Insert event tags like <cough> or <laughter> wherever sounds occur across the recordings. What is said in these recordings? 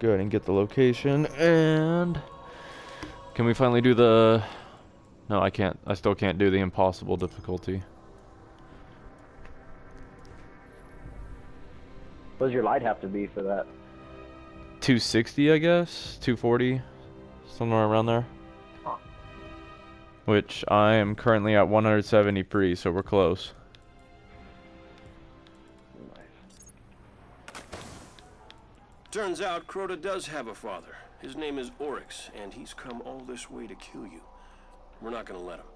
go ahead and get the location and can we finally do the no I can't I still can't do the impossible difficulty. What does your light have to be for that? 260 I guess? 240 somewhere around there? Which I am currently at 170 free so we're close Turns out Crota does have a father. His name is Oryx, and he's come all this way to kill you. We're not gonna let him.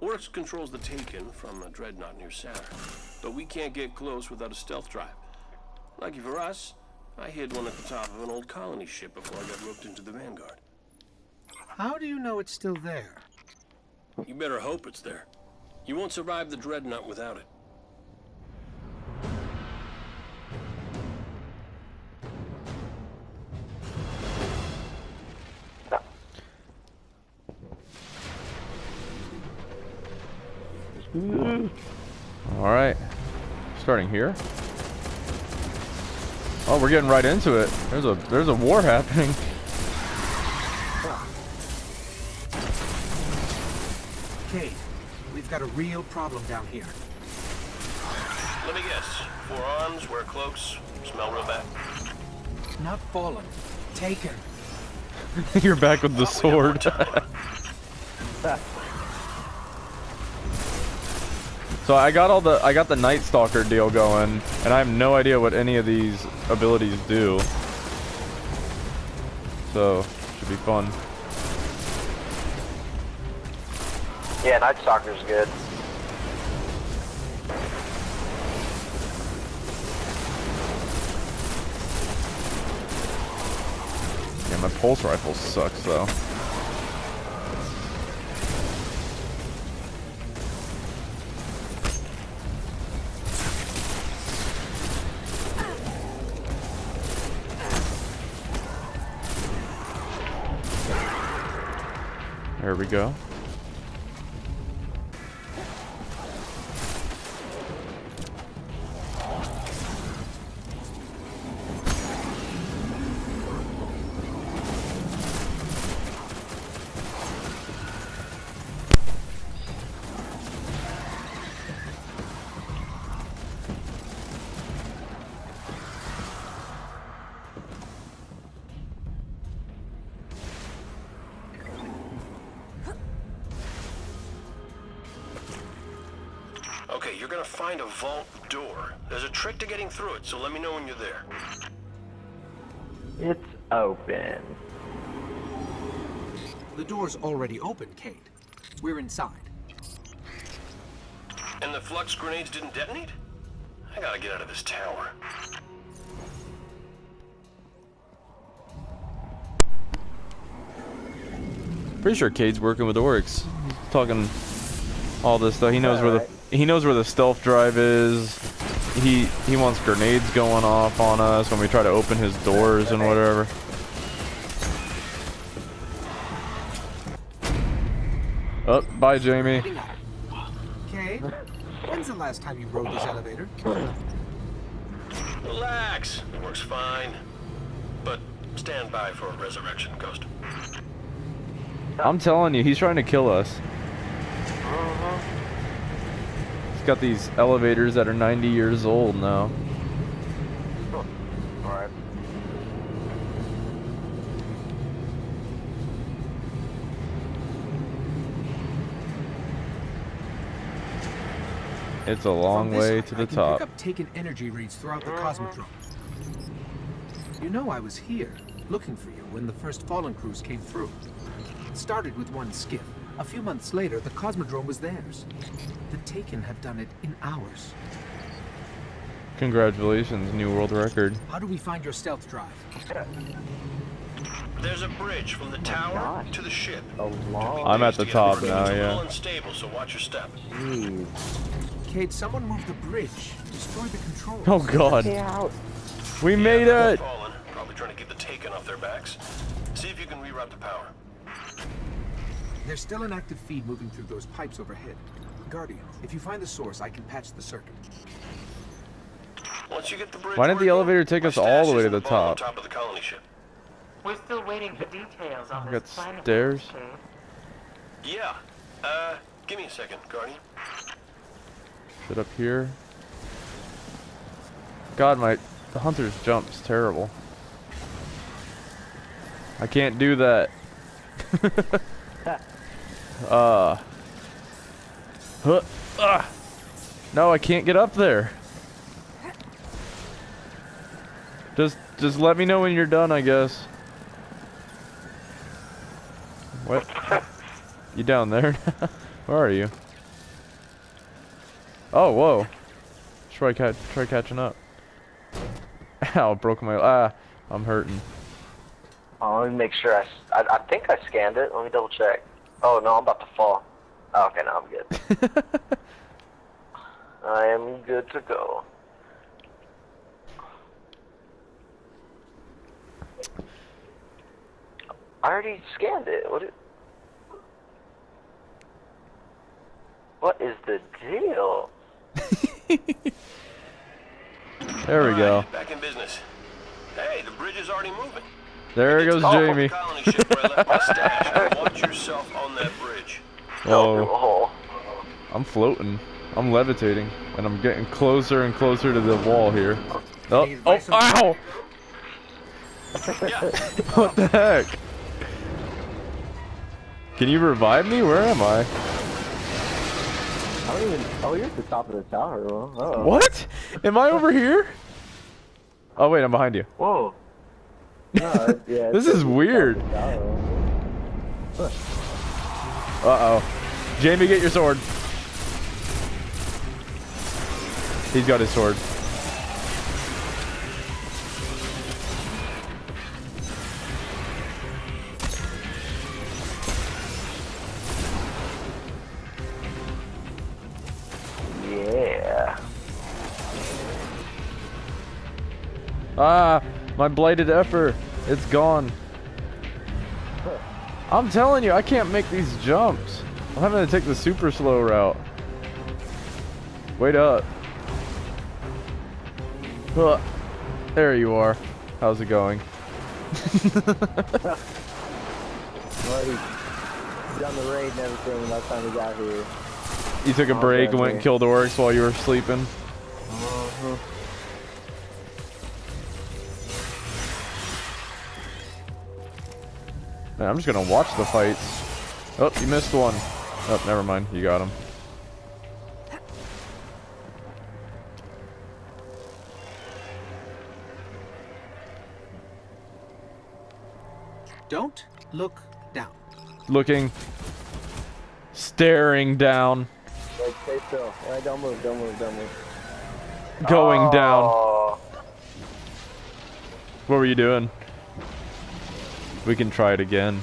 Oryx controls the Taken from a dreadnought near Saturn, but we can't get close without a stealth drive. Lucky for us, I hid one at the top of an old colony ship before I got roped into the Vanguard. How do you know it's still there? You better hope it's there. You won't survive the dreadnought without it. Starting here. Oh, we're getting right into it. There's a there's a war <laughs> happening. Cayde, we've got a real problem down here. Let me guess. Four arms, wear cloaks, smell real bad. Not fallen. Taken. <laughs> You're back with the sword. <laughs> so I got all the I got the Night Stalker deal going, and I have no idea what any of these abilities do. So should be fun. Yeah, Night Stalker's good. Yeah, my pulse rifle sucks though. We go. You're gonna find a vault door. There's a trick to getting through it, so let me know when you're there. It's open. The door's already open, Cayde. We're inside. And the flux grenades didn't detonate? I gotta get out of this tower. Pretty sure Cayde's working with Oryx. He's talking all this stuff. He knows where the he knows where the stealth drive is. He he wants grenades going off on us when we try to open his doors and whatever. Oh, bye, Jamie. Okay. when's the last time you rode this elevator? Relax. It works fine. But stand by for a resurrection, Ghost. I'm telling you, he's trying to kill us. He's got these elevators that are 90 years old now. Alright. It's a long this way height, to I the can top. Pick up taken energy reads throughout the Cosmodrome. You know I was here, looking for you when the first Fallen crews came through. It started with one skiff. A few months later, the Cosmodrome was theirs. The Taken have done it in hours. Congratulations, new world record. How do we find your stealth drive? There's a bridge from the tower oh gosh. to the ship. I'm at the To top now, it's a little yeah. unstable, so watch your step. Jeez. Cayde, someone move the bridge. Destroy the controls. Oh god, Stay out. we made it! Fallen, probably trying to get the Taken off their backs. See if you can reroute the power. There's still an active feed moving through those pipes overhead. Guardian, if you find the source, I can patch the circuit. Once you get the bridge Why didn't the elevator take us all the way to in the top? top of the colony ship. We're still waiting for details on I this got planet. stairs. Yeah. Uh, give me a second, Guardian. Sit up here. God, my the hunter's jump's terrible. I can't do that. <laughs> uh. Huh, ah. No, I can't get up there. Just, just let me know when you're done, I guess. What? You down there? <laughs> Where are you? Oh, whoa. Try, ca try catching up. <laughs> Ow, broke my... Ah, I'm hurting. Oh, let me make sure I I think I scanned it. Let me double check. Oh, no, I'm about to fall. Oh, okay, now I'm good. <laughs> I am good to go. I already scanned it. What? It, what is the deal? <laughs> There we go. right, Back in business. Hey, the bridge is already moving. There It's goes Jamie. ship where I left my stash. Watch yourself on that bridge. Fell through a Oh. I'm floating. I'm levitating. And I'm getting closer and closer to the wall here. Oh, Hey, oh, ow! <laughs> What the heck? Can you revive me? Where am I? I don't even. Oh, you're at the top of the tower. Well, oh. What? Am I over here? Oh wait, I'm behind you. Whoa. No, yeah, <laughs> This is at the top weird. of the tower. Uh oh. Jamie, get your sword. He's got his sword. Yeah. Ah, my blighted effort. It's gone. I'm telling you, I can't make these jumps. I'm having to take the super slow route. Wait up. Huh. There you are. How's it going? <laughs> Well, done the raid and everything last time we got here. You took a Oh, break, okay, went and okay. killed orcs while you were sleeping. Man, I'm just gonna watch the fights. Oh, you missed one. Oh, never mind. You got him. Don't look down. Looking. Staring down. Like, stay still. Alright, don't move, don't move, don't move. Going down. Oh, What were you doing? We can try it again.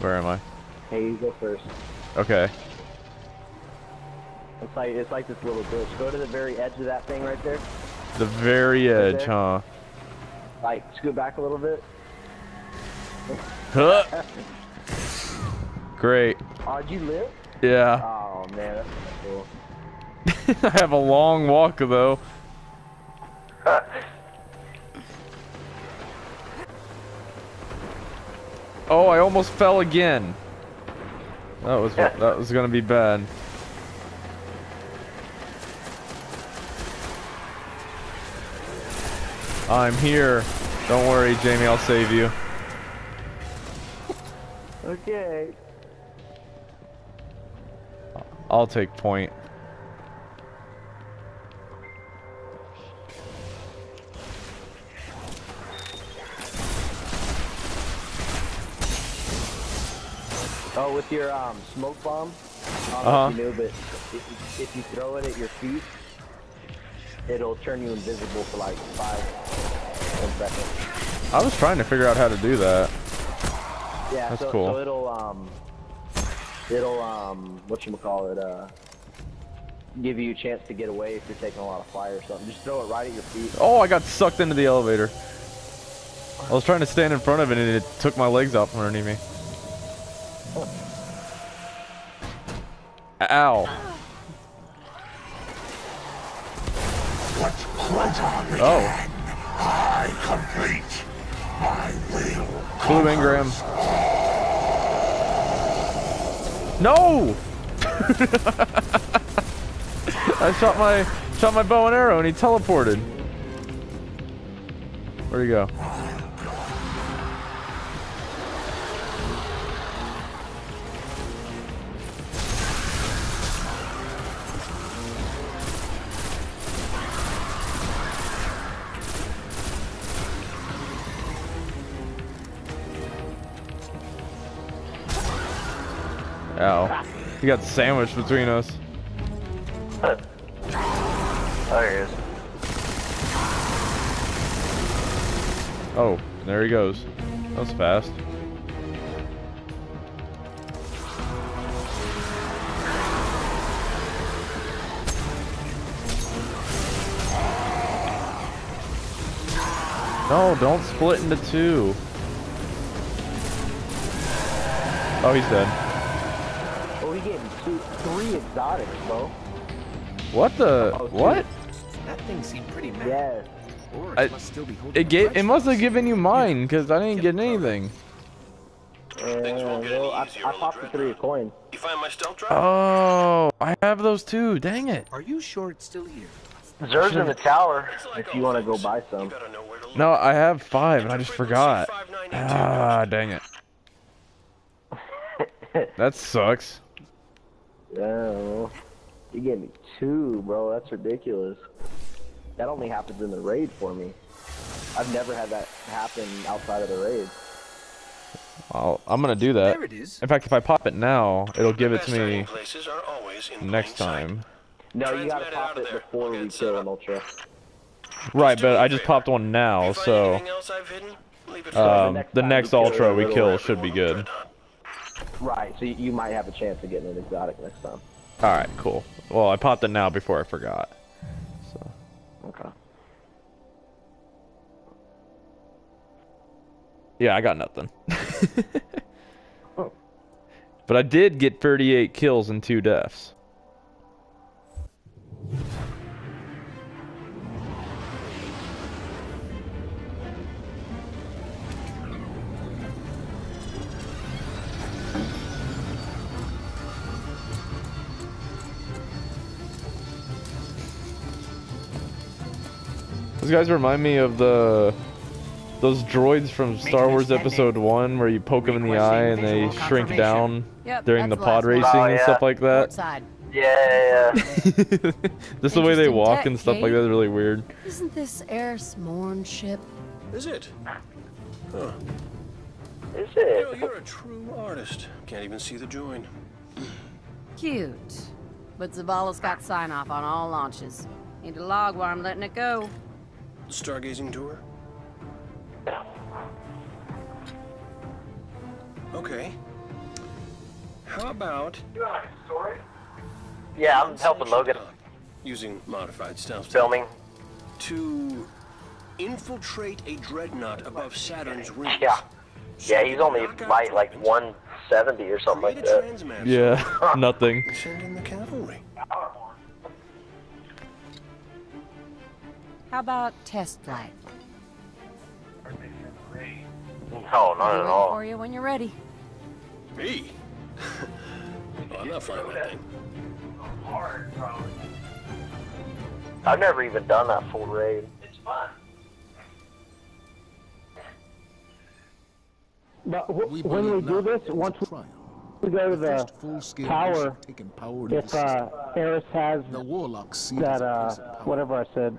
Where am I? Hey, you go first. Okay. It's like it's like this little bush. Go to the very edge of that thing right there. The very edge, huh? Like, scoot back a little bit. Huh. <laughs> Great. Oh, did you live? Yeah. Oh man, that's cool. <laughs> I have a long walk though. Oh, I almost fell again. That was that was gonna be bad. I'm here. Don't worry, Jamie. I'll save you. Okay. I'll take point. With your um smoke bomb. I don't Uh-huh. if you knew, but if you, if you throw it at your feet, it'll turn you invisible for like five, one second. I was trying to figure out how to do that. Yeah, That's so, cool. so it'll um, it'll um, what you call it uh, give you a chance to get away if you're taking a lot of fire or something. Just throw it right at your feet. Oh, I got sucked into the elevator. I was trying to stand in front of it and it took my legs out from underneath me. Ow. What's Quoton Oh. I complete. Blue engram. No! <laughs> I shot my shot my bow and arrow and he teleported. Where'd he go? He got sandwiched between us. Oh, there he is. Oh, there he goes. That was fast. No, don't split into two. Oh, he's dead. Oh, he getting two, three exotics, bro. What the? Oh. What? That thing seemed pretty mad. Yes. Oryx I- must still be holding It gave. It must have given you mine, cause I didn't get anything. Things won't Uh, get any well, I, easier I on the popped the three Dreadnought. coins. You find my stealth drop? Oh, I have those too. Dang it. Are you sure it's still here? Xur's in the tower. Like if you wanna go buy some. gotta know where to look. No, I have five, and I just frequency forgot. 592. Ah, dang it. <laughs> That sucks. Oh, you gave me two, bro. That's ridiculous. That only happens in the raid for me. I've never had that happen outside of the raid. I'll, I'm gonna do that. There it is. In fact, if I pop it now, it'll give it to me are always in next time. No, you Transmit gotta pop out it before We'll we get set kill an ultra. Right, but I just popped one now, so anything else I've hidden, leave it um, the next ultra we kill should be good. Right, so you, might have a chance of getting an exotic next time. All right, cool. Well, I popped it now before I forgot. So Okay. yeah, I got nothing. <laughs> Oh. But I did get 38 kills and two deaths. Those guys remind me of the those droids from Star Wars Episode One, where you poke them in the eye and they shrink down Yep, during the pod racing Oh, and stuff like that. Outside. Yeah, yeah, yeah. <laughs> Just the way they walk tech, and stuff like Kate. that is really weird. Isn't this Eris Morn ship? Is it? Huh. Is You know, it? you're a true artist. Can't even see the join. Cute. But Zavala's got sign off on all launches. Need a log while I'm letting it go. Stargazing tour? Okay. How about Yeah, I'm helping Logan using modified stealth filming. to infiltrate a dreadnought above Saturn's rings. Yeah. So Yeah, he's only knock light like 170 or something like that. Yeah, <laughs> nothing. send in the cavalry. How about test flight? No, not I'll at be ready all. for you when you're ready. Me? <laughs> well, I'm not flying that thing. I've never even done that full raid. It's fun. But w- We when we do this, it was once a we go to The the full-scale tower, taking power in if the uh, Eris has the warlock sees that, uh, place of power. whatever I said,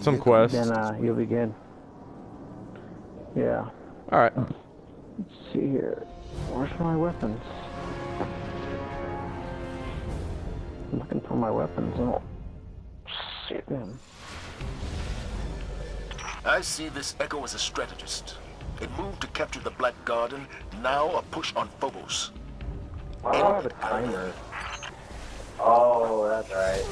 Some Here quest. then uh, you'll begin. Yeah. All right. Let's see here. Where's my weapons? I'm looking for my weapons. I don't see them. I see this Echo as a strategist. It moved to capture the Black Garden, now a push on Phobos. Why do I have a timer? Oh, that's right.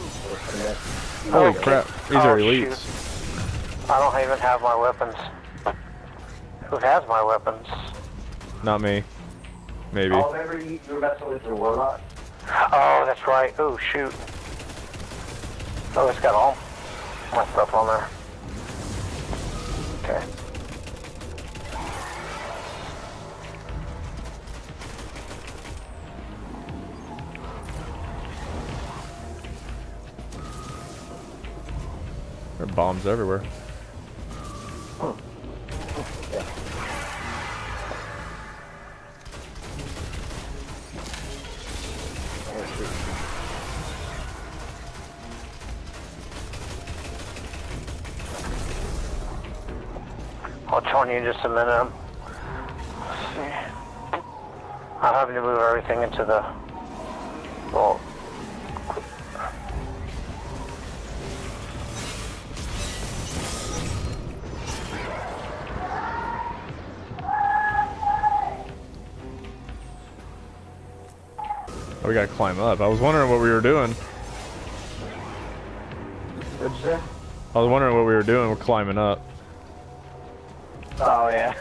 Oh, Holy crap. These are Oh, elites. I don't even have my weapons. Who has my weapons? Not me. Maybe. Oh, remember you were messing with your warlock? Oh, that's right. Oh, shoot. Oh, it's got all my stuff on there. Okay. Bombs everywhere. I'll join you in just a minute. I'm having to move everything into the vault. Oh, we gotta climb up. I was wondering what we were doing. What'd you say? I was wondering what we were doing. We're climbing up. Oh yeah.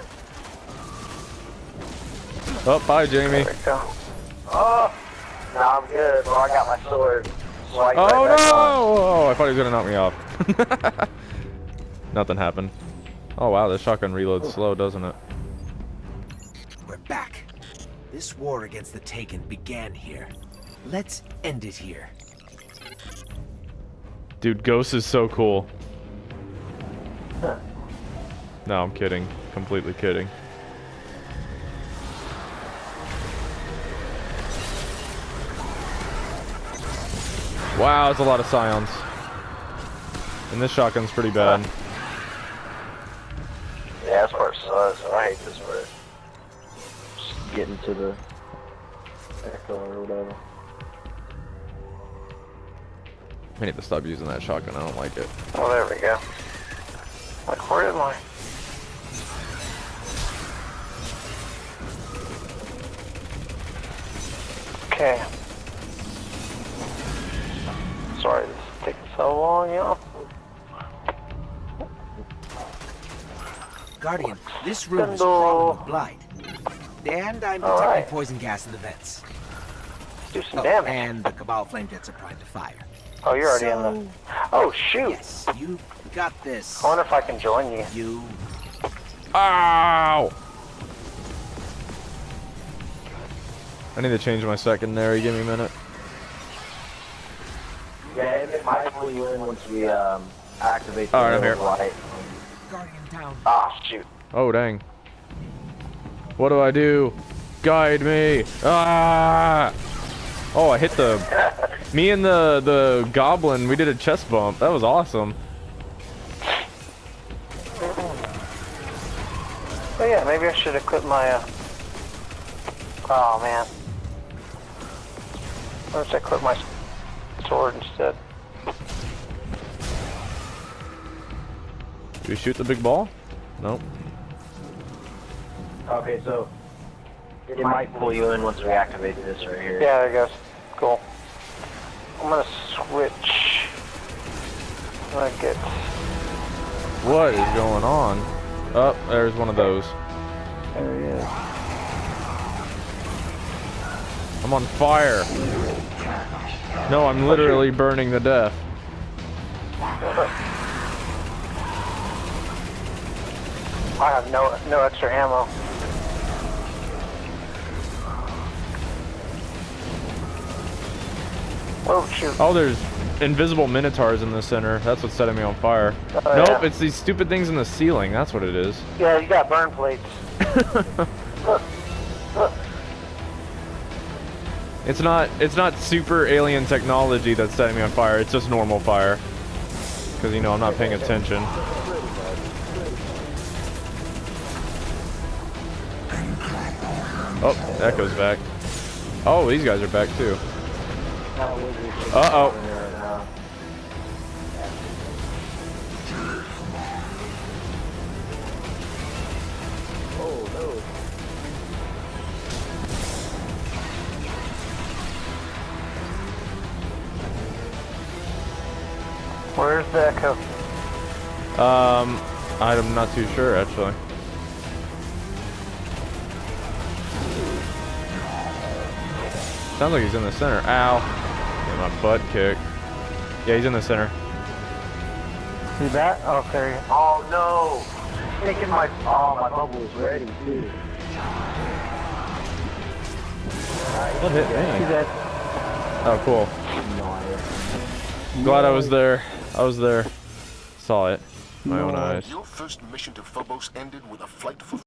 Oh, bye, Jamie. There we go. Oh! No, I'm good. Well, I got my sword. So Oh no! on. Oh, I thought he was gonna knock me off. <laughs> Nothing happened. Oh wow, this shotgun reloads slow, doesn't it? This war against the Taken began here. Let's end it here. Dude, Ghost is so cool. No, I'm kidding. Completely kidding. Wow, that's a lot of scions. And this shotgun's pretty bad. To the echo or whatever. I need to stop using that shotgun. I don't like it. Oh, there we go. Like, where am I? Okay. Sorry this is taking so long, y'all. Guardian, this room is Spindle. crawling with blight. And I'm detecting Alright. poison gas in the vents. Do some Oh, damage. and the Cabal flame jets are primed to fire. Oh, you're already in the... Oh, shoot. Yes, you got this. I wonder if I can join you. You Ow! I need to change my secondary. Give me a minute. Yeah, it might pull you in once we um activate the Alright, I'm here. light. Guardian down. Ah, shoot. Oh, dang. What do I do? Guide me! Ah! Oh, I hit the... Me and the, the goblin, we did a chest bump. That was awesome. Oh yeah, maybe I should equip my, uh... Oh, man. Why don't I equip my sword instead? Do we shoot the big ball? Nope. Okay, so it might pull you in once we activate this right here. Yeah, there it goes. Cool. I'm gonna switch. I'm gonna get... What is going on? Oh, there's one of those. There he is. I'm on fire. No, I'm literally burning to death. <laughs> I have no no extra ammo. Oh shoot. Oh, there's invisible minotaurs in the center. That's what's setting me on fire. Oh, nope, yeah. it's these stupid things in the ceiling. That's what it is. Yeah, you got burn plates. <laughs> It's not it's not super alien technology that's setting me on fire. It's just normal fire. Cuz you know, I'm not paying attention. Oh, that goes back. Oh, these guys are back too. Uh-oh. Where's the echo? Um, I'm not too sure actually. Sounds like he's in the center. Ow. Get my butt kicked. Yeah, he's in the center. See that? Oh, there Oh no! Taking my oh my bubble is ready too. What hit me? See that? Oh, cool. No idea. Glad I was there. I was there. Saw it. My own eyes. Your first mission to Phobos ended with a flight for